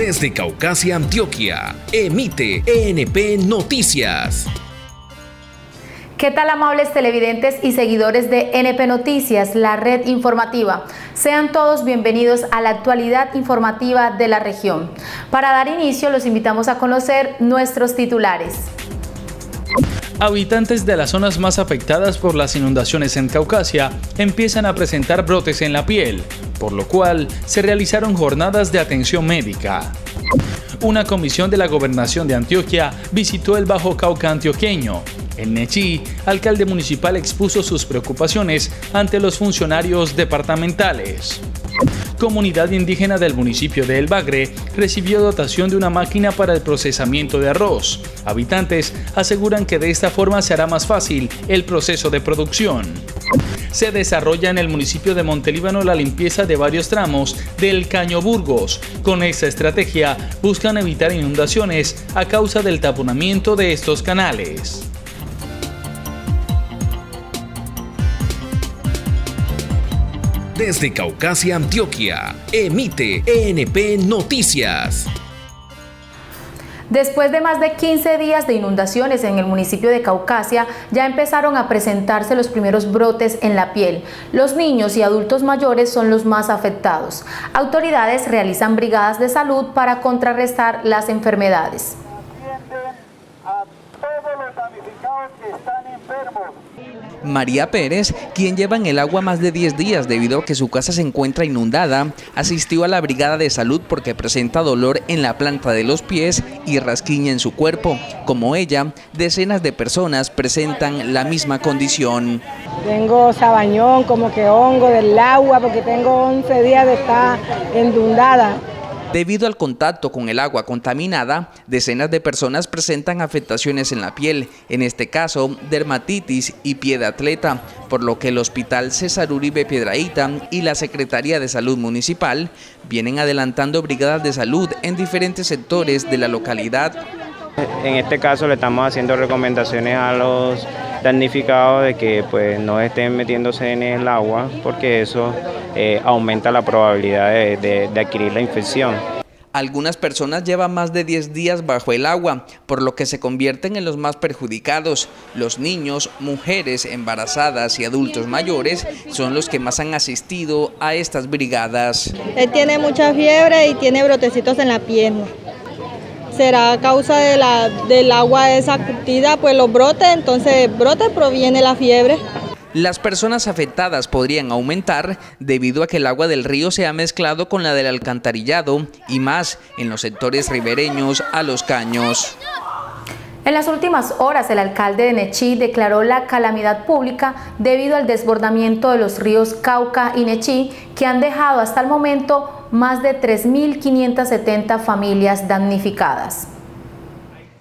Desde Caucasia, Antioquia, emite ENP Noticias. ¿Qué tal amables televidentes y seguidores de NP Noticias, la red informativa? Sean todos bienvenidos a la actualidad informativa de la región. Para dar inicio los invitamos a conocer nuestros titulares. Habitantes de las zonas más afectadas por las inundaciones en Caucasia empiezan a presentar brotes en la piel, por lo cual se realizaron jornadas de atención médica. Una comisión de la Gobernación de Antioquia visitó el Bajo Cauca antioqueño. En Nechí, alcalde municipal expuso sus preocupaciones ante los funcionarios departamentales comunidad indígena del municipio de El Bagre recibió dotación de una máquina para el procesamiento de arroz. Habitantes aseguran que de esta forma se hará más fácil el proceso de producción. Se desarrolla en el municipio de Montelíbano la limpieza de varios tramos del Caño Burgos. Con esta estrategia buscan evitar inundaciones a causa del taponamiento de estos canales. Desde Caucasia, Antioquia, emite ENP Noticias. Después de más de 15 días de inundaciones en el municipio de Caucasia, ya empezaron a presentarse los primeros brotes en la piel. Los niños y adultos mayores son los más afectados. Autoridades realizan brigadas de salud para contrarrestar las enfermedades. A todos los damnificados que están enfermos María Pérez, quien lleva en el agua más de 10 días debido a que su casa se encuentra inundada, asistió a la brigada de salud porque presenta dolor en la planta de los pies y rasquiña en su cuerpo. Como ella, decenas de personas presentan la misma condición. Tengo sabañón, como que hongo del agua, porque tengo 11 días de estar inundada. Debido al contacto con el agua contaminada, decenas de personas presentan afectaciones en la piel, en este caso dermatitis y pie de atleta, por lo que el Hospital César Uribe Piedraíta y la Secretaría de Salud Municipal vienen adelantando brigadas de salud en diferentes sectores de la localidad. En este caso le estamos haciendo recomendaciones a los damnificados de que pues no estén metiéndose en el agua porque eso eh, aumenta la probabilidad de, de adquirir la infección. Algunas personas llevan más de 10 días bajo el agua, por lo que se convierten en los más perjudicados. Los niños, mujeres embarazadas y adultos mayores son los que más han asistido a estas brigadas. Él tiene mucha fiebre y tiene brotecitos en la pierna será a causa de la, del agua esa curtida, pues los brotes, entonces brote proviene la fiebre. Las personas afectadas podrían aumentar debido a que el agua del río se ha mezclado con la del alcantarillado y más en los sectores ribereños a los caños. En las últimas horas, el alcalde de Nechí declaró la calamidad pública debido al desbordamiento de los ríos Cauca y Nechí, que han dejado hasta el momento más de 3.570 familias damnificadas.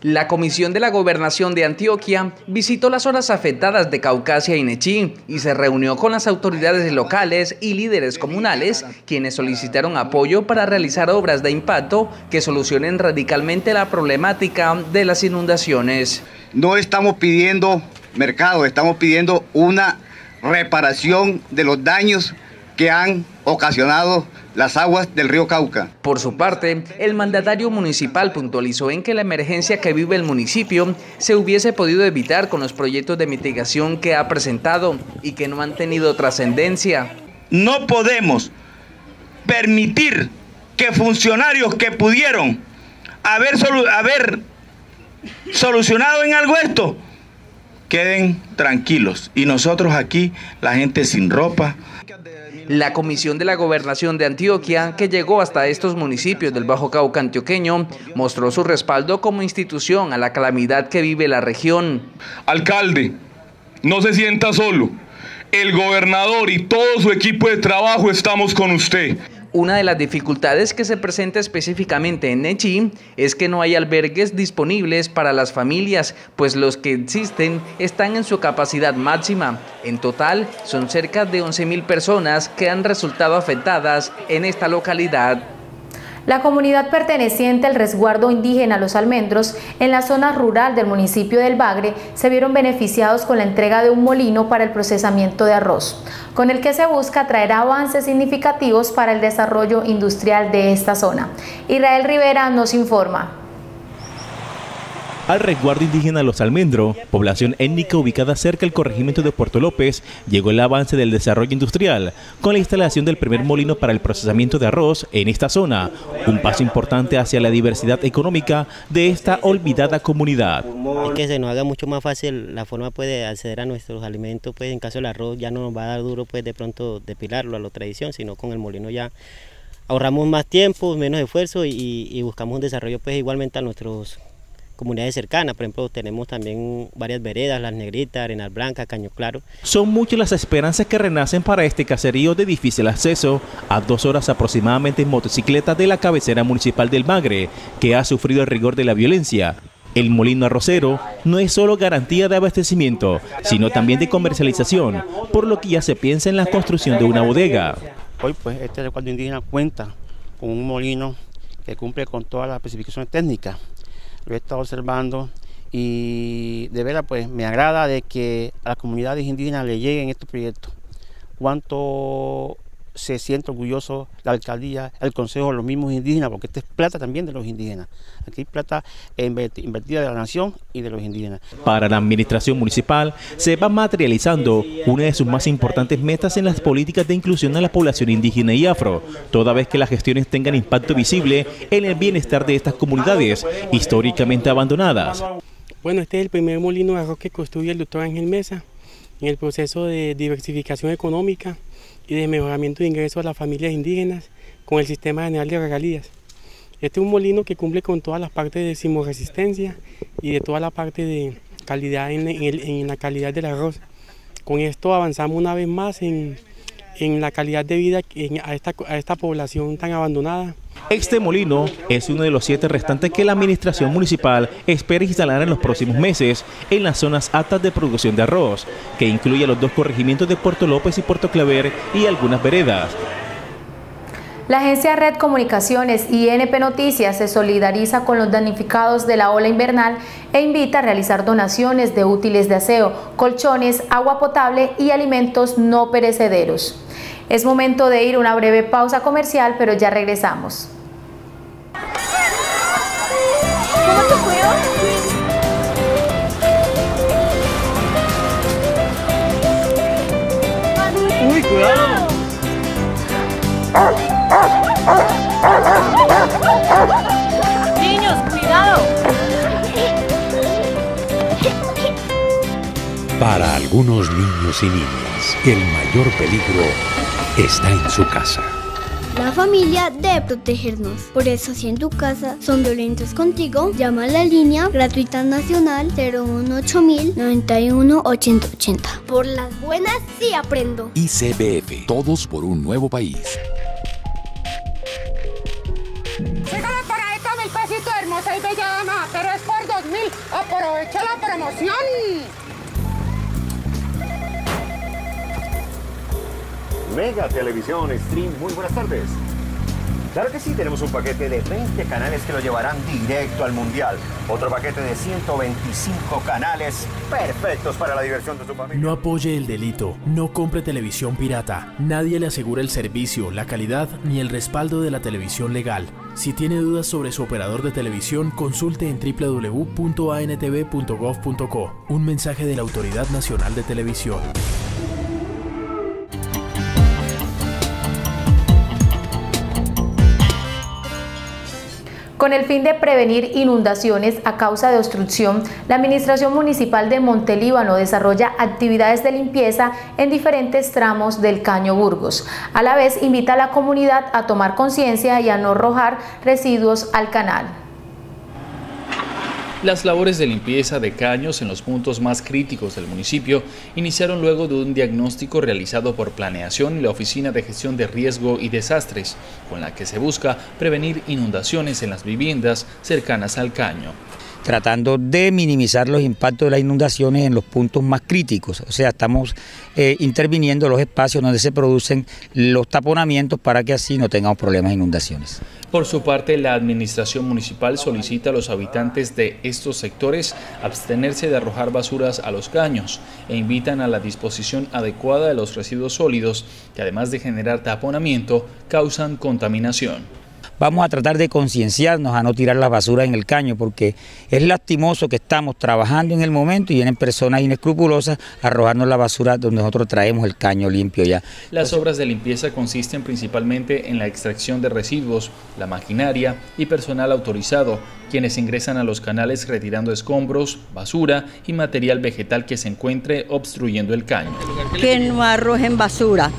La Comisión de la Gobernación de Antioquia visitó las zonas afectadas de Caucasia y Nechí y se reunió con las autoridades locales y líderes comunales, quienes solicitaron apoyo para realizar obras de impacto que solucionen radicalmente la problemática de las inundaciones. No estamos pidiendo mercado, estamos pidiendo una reparación de los daños que han ocasionado las aguas del río Cauca. Por su parte, el mandatario municipal puntualizó en que la emergencia que vive el municipio se hubiese podido evitar con los proyectos de mitigación que ha presentado y que no han tenido trascendencia. No podemos permitir que funcionarios que pudieron haber, haber solucionado en algo esto queden tranquilos y nosotros aquí, la gente sin ropa, la Comisión de la Gobernación de Antioquia, que llegó hasta estos municipios del Bajo Cauca antioqueño, mostró su respaldo como institución a la calamidad que vive la región. Alcalde, no se sienta solo. El gobernador y todo su equipo de trabajo estamos con usted. Una de las dificultades que se presenta específicamente en Nechí es que no hay albergues disponibles para las familias, pues los que existen están en su capacidad máxima. En total, son cerca de 11.000 personas que han resultado afectadas en esta localidad. La comunidad perteneciente al resguardo indígena Los Almendros en la zona rural del municipio del Bagre se vieron beneficiados con la entrega de un molino para el procesamiento de arroz, con el que se busca traer avances significativos para el desarrollo industrial de esta zona. Israel Rivera nos informa al resguardo indígena Los Almendro, población étnica ubicada cerca del corregimiento de Puerto López, llegó el avance del desarrollo industrial con la instalación del primer molino para el procesamiento de arroz en esta zona, un paso importante hacia la diversidad económica de esta olvidada comunidad. Es que se nos haga mucho más fácil la forma pues, de acceder a nuestros alimentos, pues en caso del arroz ya no nos va a dar duro pues de pronto depilarlo a la tradición, sino con el molino ya ahorramos más tiempo, menos esfuerzo y, y buscamos un desarrollo pues igualmente a nuestros comunidades cercanas. Por ejemplo, tenemos también varias veredas, Las Negritas, Arenal Blanca, Caño Claro. Son muchas las esperanzas que renacen para este caserío de difícil acceso, a dos horas aproximadamente en motocicleta de la cabecera municipal del Magre, que ha sufrido el rigor de la violencia. El molino arrocero no es solo garantía de abastecimiento, sino también de comercialización, por lo que ya se piensa en la construcción de una bodega. Hoy pues este recuerdo indígena cuenta con un molino que cumple con todas las especificaciones técnicas lo he estado observando y de veras pues me agrada de que a las comunidades indígenas le lleguen estos proyectos. Se siente orgulloso la alcaldía, el consejo, los mismos indígenas, porque esta es plata también de los indígenas. Aquí hay plata invertida de la nación y de los indígenas. Para la administración municipal se va materializando una de sus más importantes metas en las políticas de inclusión a la población indígena y afro, toda vez que las gestiones tengan impacto visible en el bienestar de estas comunidades históricamente abandonadas. Bueno, este es el primer molino de arroz que construye el doctor Ángel Mesa en el proceso de diversificación económica y de mejoramiento de ingresos a las familias indígenas con el sistema general de regalías. Este es un molino que cumple con todas las partes de simoresistencia y de toda la parte de calidad en, la calidad del arroz. Con esto avanzamos una vez más en, la calidad de vida a esta población tan abandonada. Este molino es uno de los siete restantes que la administración municipal espera instalar en los próximos meses en las zonas altas de producción de arroz, que incluye los dos corregimientos de Puerto López y Puerto Claver y algunas veredas. La agencia Red Comunicaciones y NP Noticias se solidariza con los damnificados de la ola invernal e invita a realizar donaciones de útiles de aseo, colchones, agua potable y alimentos no perecederos. Es momento de ir a una breve pausa comercial, pero ya regresamos. Uy, cuidado. Niños, cuidado. Para algunos niños y niñas, el mayor peligro está en su casa. La familia debe protegernos. Por eso, si en tu casa son violentos contigo, llama a la línea gratuita nacional 018000 91 Por las buenas sí aprendo. ICBF, todos por un nuevo país. Sígame para esto mil pesitos hermosa y bella dama, pero es por dos mil. Aprovecha la promoción. Mega Televisión Stream, muy buenas tardes. Claro que sí, tenemos un paquete de 20 canales que lo llevarán directo al Mundial. Otro paquete de 125 canales perfectos para la diversión de su familia. No apoye el delito, no compre televisión pirata. Nadie le asegura el servicio, la calidad ni el respaldo de la televisión legal. Si tiene dudas sobre su operador de televisión, consulte en www.antv.gov.co. Un mensaje de la Autoridad Nacional de Televisión. Con el fin de prevenir inundaciones a causa de obstrucción, la Administración Municipal de Montelíbano desarrolla actividades de limpieza en diferentes tramos del Caño Burgos. A la vez, invita a la comunidad a tomar conciencia y a no arrojar residuos al canal. Las labores de limpieza de caños en los puntos más críticos del municipio iniciaron luego de un diagnóstico realizado por Planeación y la Oficina de Gestión de Riesgo y Desastres, con la que se busca prevenir inundaciones en las viviendas cercanas al caño. Tratando de minimizar los impactos de las inundaciones en los puntos más críticos. O sea, estamos eh, interviniendo los espacios donde se producen los taponamientos para que así no tengamos problemas de inundaciones. Por su parte, la administración municipal solicita a los habitantes de estos sectores abstenerse de arrojar basuras a los caños e invitan a la disposición adecuada de los residuos sólidos que además de generar taponamiento, causan contaminación vamos a tratar de concienciarnos a no tirar la basura en el caño, porque es lastimoso que estamos trabajando en el momento y vienen personas inescrupulosas a arrojarnos la basura donde nosotros traemos el caño limpio ya. Las obras de limpieza consisten principalmente en la extracción de residuos, la maquinaria y personal autorizado, quienes ingresan a los canales retirando escombros, basura y material vegetal que se encuentre obstruyendo el caño. Que no arrojen basura,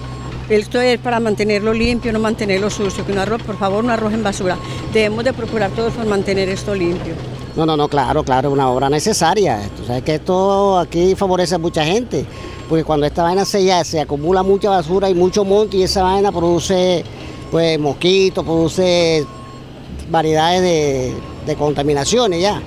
esto es para mantenerlo limpio, no mantenerlo sucio. Que no arroz, por favor, no arrojen basura. Debemos de procurar todos por mantener esto limpio. No, no, no, claro, claro, una obra necesaria. Tú sabes que esto aquí favorece a mucha gente, porque cuando esta vaina se, ya, se acumula mucha basura y mucho monte y esa vaina produce pues mosquitos, produce variedades de, de contaminaciones ya.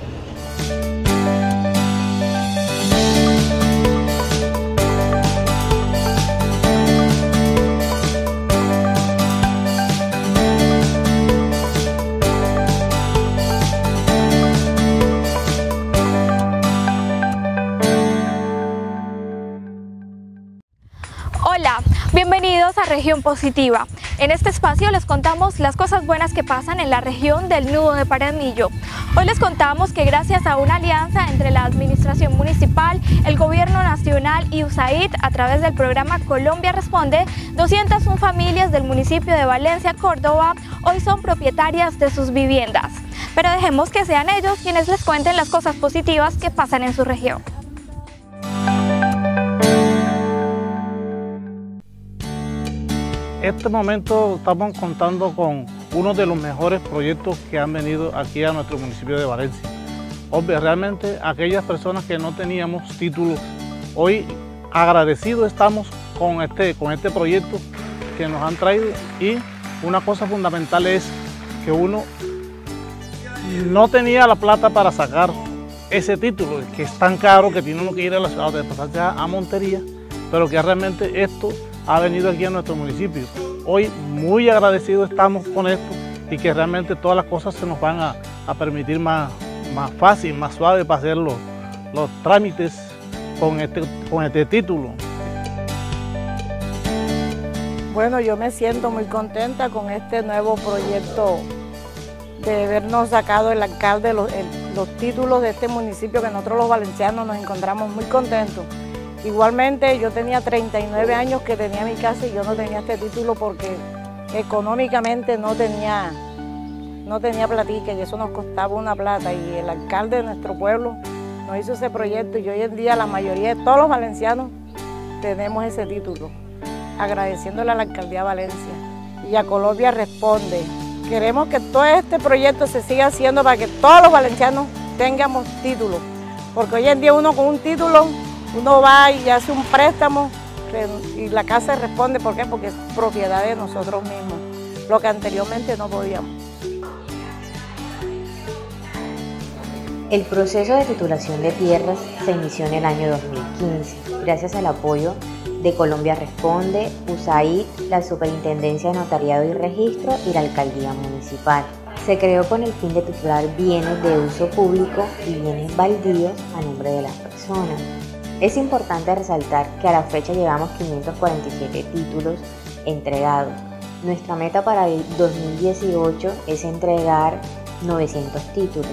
Región Positiva. En este espacio les contamos las cosas buenas que pasan en la región del Nudo de Paranillo. Hoy les contamos que gracias a una alianza entre la Administración Municipal, el Gobierno Nacional y USAID a través del programa Colombia Responde, 201 familias del municipio de Valencia, Córdoba, hoy son propietarias de sus viviendas. Pero dejemos que sean ellos quienes les cuenten las cosas positivas que pasan en su región. Este momento estamos contando con uno de los mejores proyectos que han venido aquí a nuestro municipio de Valencia. Obvio, realmente aquellas personas que no teníamos títulos, hoy agradecidos estamos con este, con este proyecto que nos han traído y una cosa fundamental es que uno no tenía la plata para sacar ese título, que es tan caro que tiene uno que ir a la ciudad de pasarse a Montería, pero que realmente esto ha venido aquí a nuestro municipio. Hoy muy agradecidos estamos con esto y que realmente todas las cosas se nos van a, permitir más, más fácil, más suave para hacer los, trámites con este, con este título. Bueno, yo me siento muy contenta con este nuevo proyecto de habernos sacado el alcalde los, los títulos de este municipio que nosotros los valencianos nos encontramos muy contentos. Igualmente yo tenía 39 años que tenía mi casa y yo no tenía este título porque económicamente no tenía, no tenía platica y eso nos costaba una plata y el alcalde de nuestro pueblo nos hizo ese proyecto y hoy en día la mayoría de todos los valencianos tenemos ese título, agradeciéndole a la alcaldía de Valencia. Y a Colombia responde, queremos que todo este proyecto se siga haciendo para que todos los valencianos tengamos título, porque hoy en día uno con un título uno va y hace un préstamo y la casa responde, ¿por qué? Porque es propiedad de nosotros mismos, lo que anteriormente no podíamos. El proceso de titulación de tierras se inició en el año 2015, gracias al apoyo de Colombia Responde, USAID, la Superintendencia de Notariado y Registro y la Alcaldía Municipal. Se creó con el fin de titular bienes de uso público y bienes baldíos a nombre de las personas. Es importante resaltar que a la fecha llevamos 547 títulos entregados. Nuestra meta para el 2018 es entregar 900 títulos.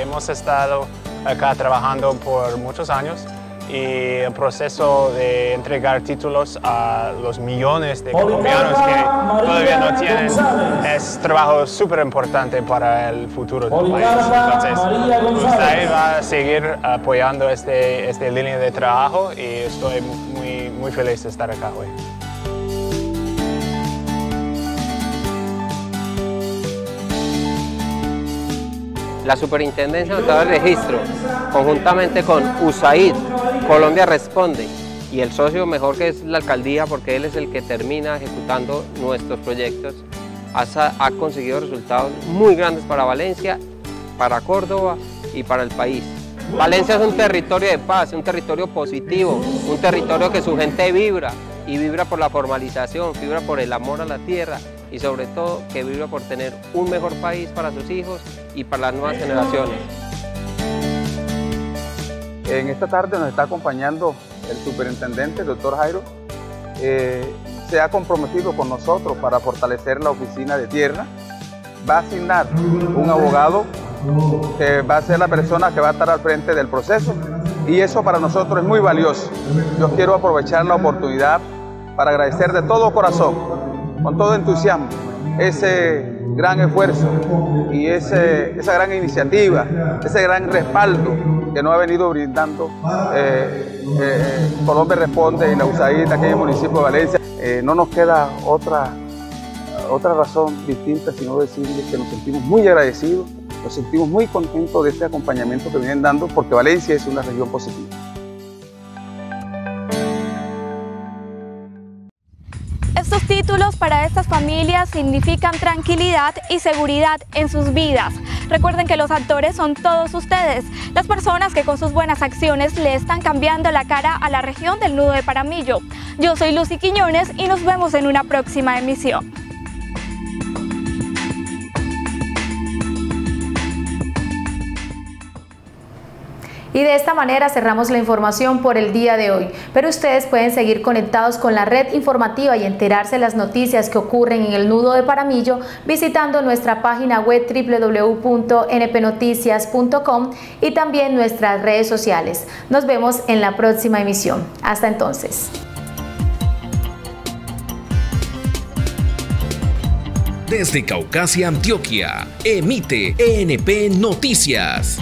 Hemos estado acá trabajando por muchos años y el proceso de entregar títulos a los millones de colombianos que todavía no tienen es trabajo súper importante para el futuro del país. Entonces, usted va a seguir apoyando este, esta línea de trabajo y estoy muy, muy feliz de estar acá hoy. la Superintendencia de Registro, conjuntamente con USAID, Colombia Responde y el socio mejor que es la alcaldía porque él es el que termina ejecutando nuestros proyectos, ha, conseguido resultados muy grandes para Valencia, para Córdoba y para el país. Valencia es un territorio de paz, un territorio positivo, un territorio que su gente vibra y vibra por la formalización, vibra por el amor a la tierra y sobre todo que vibra por tener un mejor país para sus hijos y para las nuevas generaciones. En esta tarde nos está acompañando el superintendente, el doctor Jairo. Eh, se ha comprometido con nosotros para fortalecer la oficina de tierra. Va a asignar un abogado que va a ser la persona que va a estar al frente del proceso y eso para nosotros es muy valioso. Yo quiero aprovechar la oportunidad para agradecer de todo corazón, con todo entusiasmo, ese gran esfuerzo y ese, esa gran iniciativa, ese gran respaldo que nos ha venido brindando eh, eh, Colombia Responde y la USAID en el municipio de Valencia. Eh, no nos queda otra, otra razón distinta sino decirles que nos sentimos muy agradecidos, nos sentimos muy contentos de este acompañamiento que vienen dando porque Valencia es una región positiva. Para estas familias significan tranquilidad y seguridad en sus vidas. Recuerden que los actores son todos ustedes, las personas que con sus buenas acciones le están cambiando la cara a la región del nudo de Paramillo. Yo soy Lucy Quiñones y nos vemos en una próxima emisión. Y de esta manera cerramos la información por el día de hoy. Pero ustedes pueden seguir conectados con la red informativa y enterarse de las noticias que ocurren en el nudo de Paramillo visitando nuestra página web www.npnoticias.com y también nuestras redes sociales. Nos vemos en la próxima emisión. Hasta entonces. Desde Caucasia, Antioquia, emite ENP Noticias.